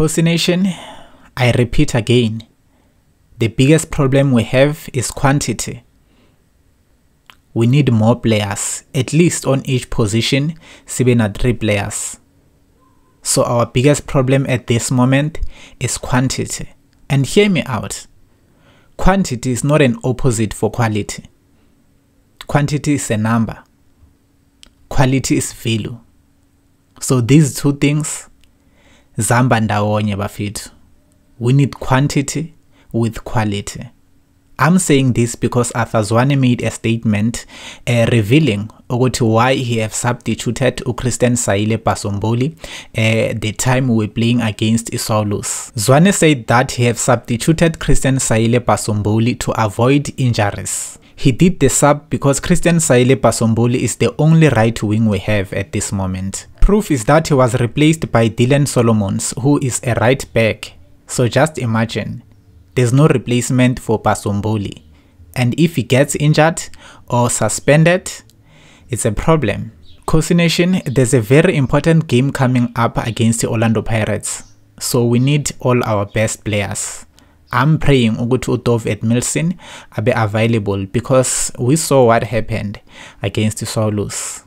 Khosi Nation, I repeat again, the biggest problem we have is quantity. We need more players, at least on each position, seven or three players. So our biggest problem at this moment is quantity. And hear me out. Quantity is not an opposite for quality. Quantity is a number. Quality is value. So these two things zihamba ndawonye bafethu. We need quantity with quality. I'm saying this because Arthur Zwane made a statement uh, revealing ukuthi why he have substituted uChristian Saile Basomboli uh, the time we were playing against iSwallows. Zwane said that he have substituted Christian Saile Basomboli to avoid injuries. He did the sub because Christian Saile Basomboli is the only right wing we have at this moment. Proof is that he was replaced by Dylan Solomons who is a right back. So just imagine there's no replacement for Basomboli. And if he gets injured or suspended, it's a problem. Nation, there's a very important game coming up against the Orlando Pirates. So we need all our best players. I'm praying ukuthi uDove Edmilson abe available because we saw what happened against the Swallows.